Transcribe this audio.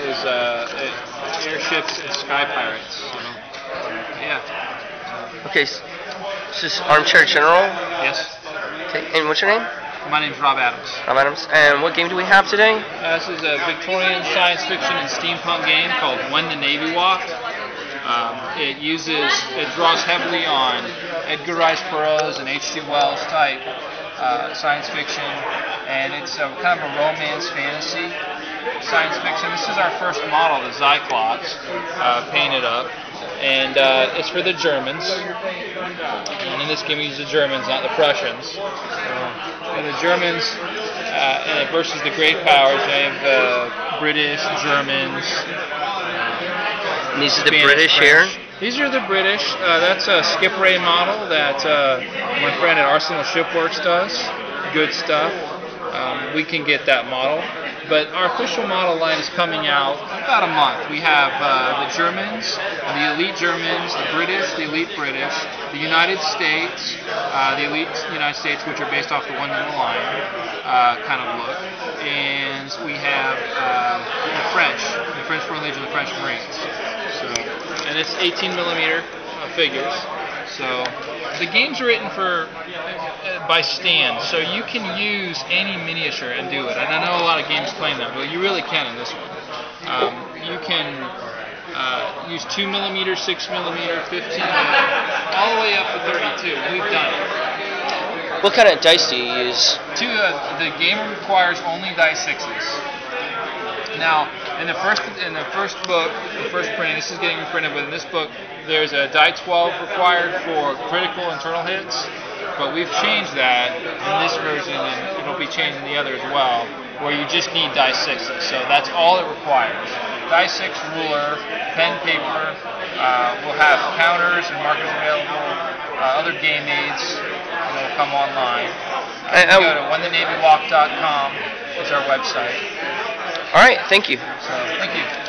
is uh, airships and sky pirates. So, yeah. Okay, s- this is Armchair General. Yes. Okay, and what's your name? My name's Rob Adams. Rob Adams. And what game do we have today? Uh, this is a Victorian science fiction and steampunk game called When the Navy Walked. Um, it uses, it draws heavily on Edgar Rice Burroughs and H.G. Wells type uh, science fiction, and it's a, kind of a romance fantasy science fiction. This is our first model, the Cyclops, uh, painted up, and uh, it's for the Germans. And in this game, we use the Germans, not the Prussians. Uh, and the Germans, uh, and versus the great powers, you have uh, British, Germans. And these are the British here. These are the British. Uh, that's a Skip Ray model that uh, my friend at Arsenal Shipworks does. Good stuff. Um, we can get that model. But our official model line is coming out about a month. We have uh, the Germans, the elite Germans, the British, the elite British, the United States, uh, the elite United States, which are based off the one in the line uh, kind of look, and we have uh, the French, the French Foreign Legion, the French Marines. So, and it's 18 millimeter uh, figures. So the game's are written for uh, by Stan, so you can use any miniature and do it. And I know a lot of games claim that, but you really can in this one. Um, you can uh, use 2 millimeter, 6 millimeter, 15 millimeter, all the way up to 32. We've done it. What kind of dice do you use? Two, uh, the game requires only die sixes. Now, in the first in the first book, the first printing, this is getting reprinted, but in this book, there's a die 12 required for critical internal hits. But we've changed that in this version, and it'll be changed in the other as well, where you just need die sixes. So that's all it requires. Die six ruler, pen, paper. Uh, we'll have counters and markers available. Uh, other game aids will come online. Uh, And- you can and- go to whenthenavywalked.com is our website. All right, thank you. Thank you.